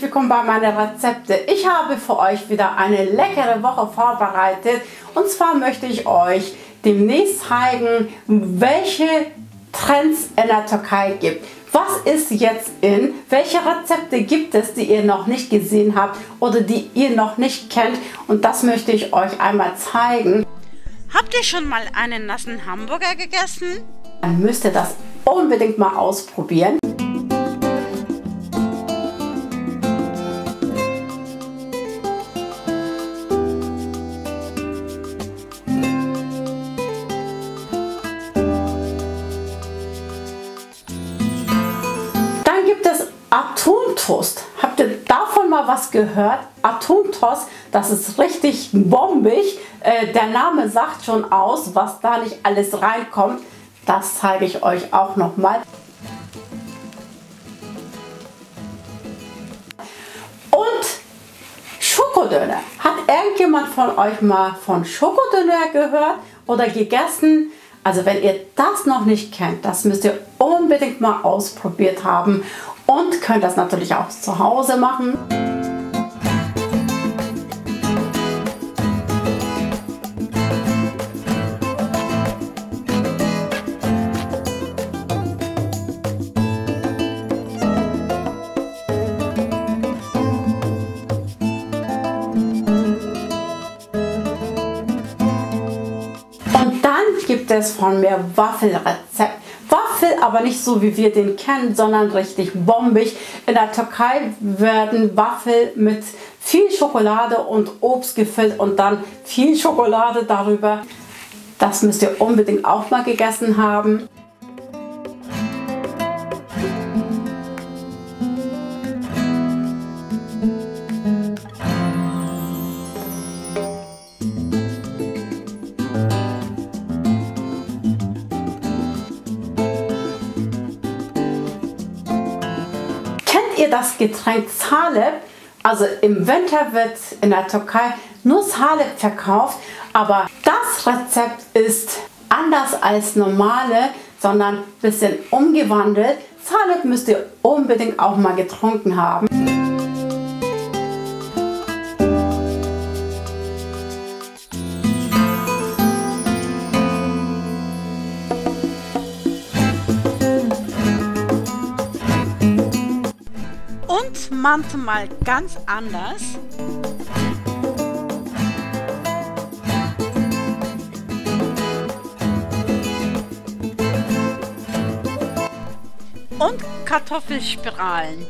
willkommen bei meinen Rezepte. Ich habe für euch wieder eine leckere Woche vorbereitet und zwar möchte ich euch demnächst zeigen, welche Trends in der Türkei gibt. Was ist jetzt in? Welche Rezepte gibt es, die ihr noch nicht gesehen habt oder die ihr noch nicht kennt? Und das möchte ich euch einmal zeigen. Habt ihr schon mal einen nassen Hamburger gegessen? Dann müsst ihr das unbedingt mal ausprobieren. Atomtoast. Habt ihr davon mal was gehört? Atomtoast, das ist richtig bombig. Äh, der Name sagt schon aus, was da nicht alles reinkommt. Das zeige ich euch auch noch mal. Und Schokodöner. Hat irgendjemand von euch mal von Schokodöner gehört oder gegessen? Also wenn ihr das noch nicht kennt, das müsst ihr unbedingt mal ausprobiert haben und könnt das natürlich auch zu Hause machen. Und dann gibt es von mir Waffelrezept. Waffel, aber nicht so wie wir den kennen, sondern richtig bombig. In der Türkei werden Waffel mit viel Schokolade und Obst gefüllt und dann viel Schokolade darüber. Das müsst ihr unbedingt auch mal gegessen haben. Das Getränk Salep, also im Winter wird in der Türkei nur Salep verkauft, aber das Rezept ist anders als normale, sondern ein bisschen umgewandelt. Salep müsst ihr unbedingt auch mal getrunken haben. Und manchmal ganz anders. Und Kartoffelspiralen.